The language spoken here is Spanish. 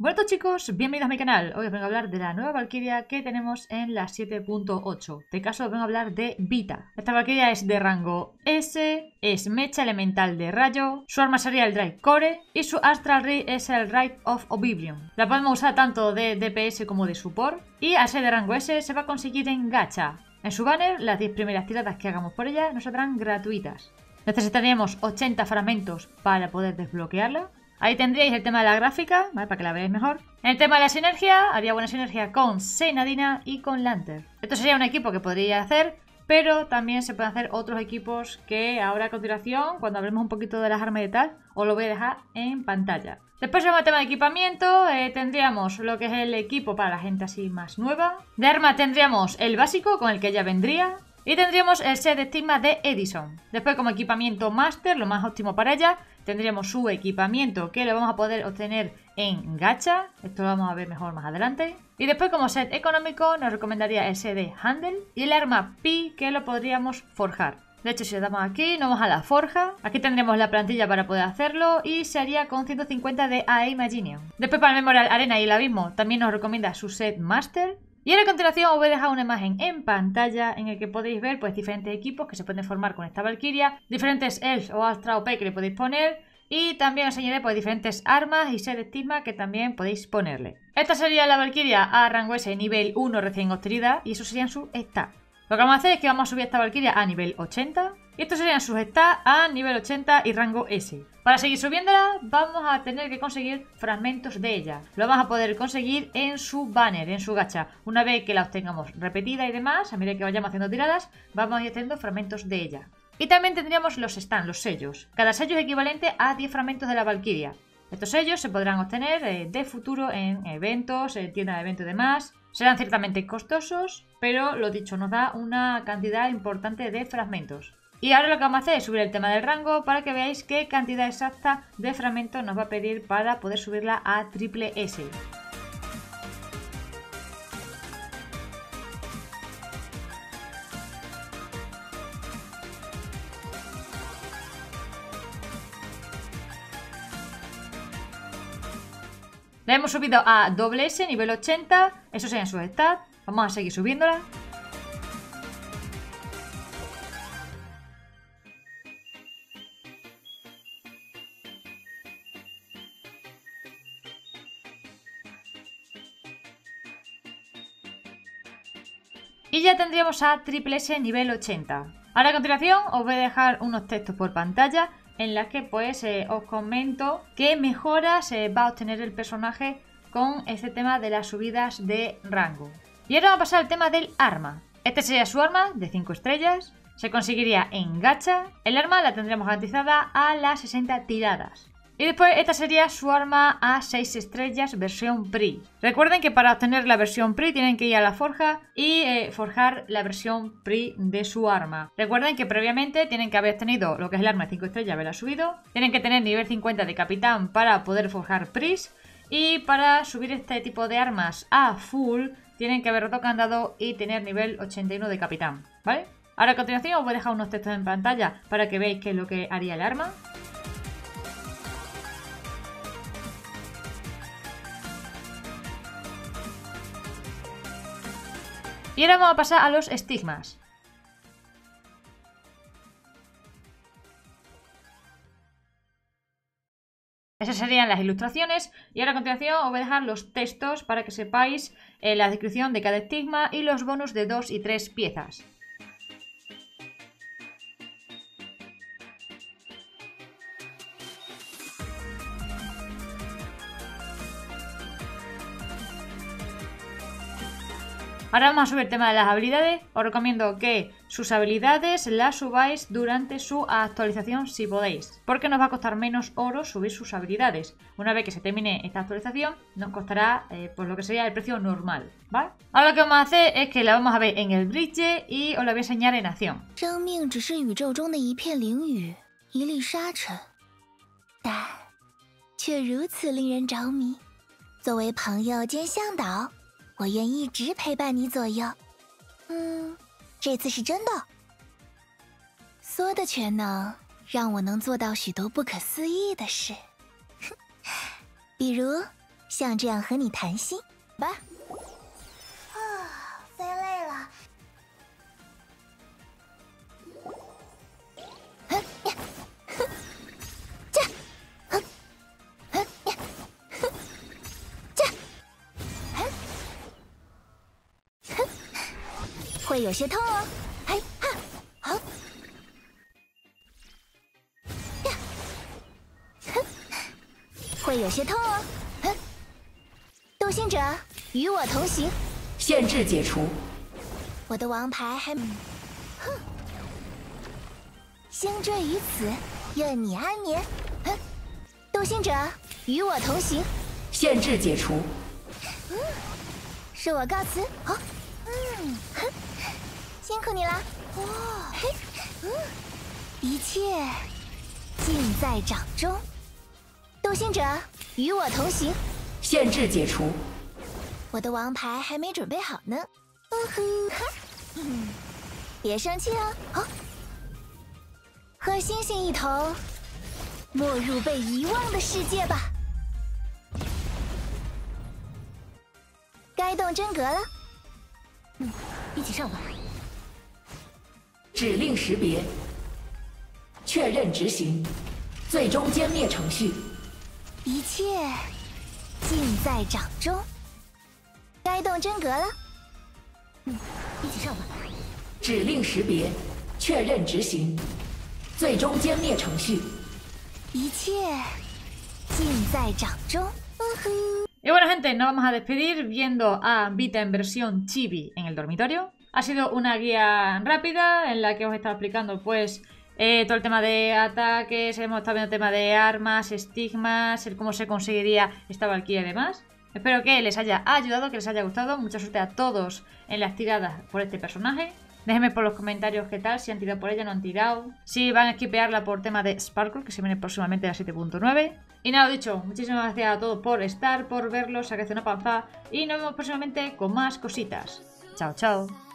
Bueno chicos, bienvenidos a mi canal. Hoy os vengo a hablar de la nueva Valkyria que tenemos en la 7.8. De caso os vengo a hablar de Vita. Esta Valkyria es de rango S, es mecha elemental de rayo, su arma sería el Drive Core y su Astral Ray es el Rite of Oblivion. La podemos usar tanto de DPS como de support y al ser de rango S se va a conseguir en gacha. En su banner, las 10 primeras tiradas que hagamos por ella nos saldrán gratuitas. Necesitaríamos 80 fragmentos para poder desbloquearla Ahí tendríais el tema de la gráfica, ¿vale? Para que la veáis mejor. En el tema de la sinergia, haría buena sinergia con Seinadina y con Lantern. Esto sería un equipo que podría hacer, pero también se pueden hacer otros equipos que ahora a continuación, cuando hablemos un poquito de las armas y tal, os lo voy a dejar en pantalla. Después el tema de equipamiento, eh, tendríamos lo que es el equipo para la gente así más nueva. De arma tendríamos el básico con el que ya vendría. Y tendríamos el set de estigma de Edison. Después como equipamiento master, lo más óptimo para ella, tendríamos su equipamiento que lo vamos a poder obtener en gacha. Esto lo vamos a ver mejor más adelante. Y después como set económico nos recomendaría el set de handle y el arma Pi que lo podríamos forjar. De hecho, si le damos aquí, nos vamos a la forja. Aquí tendremos la plantilla para poder hacerlo y se haría con 150 de A Imaginium. Después para el Memorial Arena y el Abismo también nos recomienda su set Master. Y a continuación os voy a dejar una imagen en pantalla en el que podéis ver pues diferentes equipos que se pueden formar con esta Valkyria, diferentes Elf o Astra OP que le podéis poner y también os enseñaré pues diferentes armas y set estigma que también podéis ponerle. Esta sería la Valkyria a rango S nivel 1 recién obtenida y eso serían sus stats. Lo que vamos a hacer es que vamos a subir esta Valkyria a nivel 80 y estos serían sus stats a nivel 80 y rango S. Para seguir subiéndola vamos a tener que conseguir fragmentos de ella. Lo vamos a poder conseguir en su banner, en su gacha. Una vez que la obtengamos repetida y demás, a medida que vayamos haciendo tiradas, vamos a ir haciendo fragmentos de ella. Y también tendríamos los stands, los sellos. Cada sello es equivalente a 10 fragmentos de la Valkyria. Estos sellos se podrán obtener eh, de futuro en eventos, en tiendas de eventos y demás. Serán ciertamente costosos, pero lo dicho, nos da una cantidad importante de fragmentos. Y ahora lo que vamos a hacer es subir el tema del rango para que veáis qué cantidad exacta de fragmentos nos va a pedir para poder subirla a triple S. La hemos subido a doble S, nivel 80. Eso serían sus stats. Vamos a seguir subiéndola. Y ya tendríamos a triple S nivel 80. Ahora a continuación os voy a dejar unos textos por pantalla en las que pues eh, os comento qué mejoras eh, va a obtener el personaje con este tema de las subidas de rango. Y ahora vamos a pasar al tema del arma. Este sería su arma de 5 estrellas. Se conseguiría en gacha. El arma la tendríamos garantizada a las 60 tiradas. Y después esta sería su arma a 6 estrellas versión PRI. Recuerden que para obtener la versión PRI tienen que ir a la forja y eh, forjar la versión PRI de su arma. Recuerden que previamente tienen que haber tenido lo que es el arma de 5 estrellas, haberla subido. Tienen que tener nivel 50 de capitán para poder forjar PRIs. Y para subir este tipo de armas a full tienen que haber roto candado y tener nivel 81 de capitán. ¿Vale? Ahora a continuación os voy a dejar unos textos en pantalla para que veáis qué es lo que haría el arma. Y ahora vamos a pasar a los estigmas. Esas serían las ilustraciones y ahora a continuación os voy a dejar los textos para que sepáis eh, la descripción de cada estigma y los bonus de 2 y 3 piezas. Ahora vamos a subir el tema de las habilidades. Os recomiendo que sus habilidades las subáis durante su actualización si podéis. Porque nos va a costar menos oro subir sus habilidades. Una vez que se termine esta actualización, nos costará eh, pues lo que sería el precio normal. ¿vale? Ahora lo que vamos a hacer es que la vamos a ver en el bridge y os la voy a enseñar en acción. 我愿一直陪伴你左右。嗯，这次是真的。缩的全能让我能做到许多不可思议的事，比如像这样和你谈心吧。会有些痛哦，嘿哈，好，呀，哼，会有些痛哦，哼，斗心者与我同行，限制解除，我的王牌还，哼，星坠于此，愿你安眠，哼，斗心者与我同行，限制解除，嗯，恕我告辞，好，嗯，哼。辛苦你了，哇，嘿，嗯，一切尽在掌中。斗心者与我同行，限制解除。我的王牌还没准备好呢，嗯哼，哈，嗯，别生气哦，哦，和星星一同没入被遗忘的世界吧。该动真格了，嗯，一起上吧。指令识别，确认执行，最终歼灭程序。一切尽在掌中。该动真格了。嗯，一起上吧。指令识别，确认执行，最终歼灭程序。一切尽在掌中。Y bueno gente, nos vamos a despedir viendo a Vita en versión chibi en el dormitorio. Ha sido una guía rápida en la que os he estado explicando pues eh, todo el tema de ataques, hemos estado viendo el tema de armas, estigmas, cómo se conseguiría esta valquiria y demás. Espero que les haya ayudado, que les haya gustado. Mucha suerte a todos en las tiradas por este personaje. Déjenme por los comentarios qué tal, si han tirado por ella, no han tirado. Si van a esquipearla por tema de Sparkle, que se viene próximamente a 7.9. Y nada, dicho, muchísimas gracias a todos por estar, por verlos, que una panza. Y nos vemos próximamente con más cositas. Chao, chao.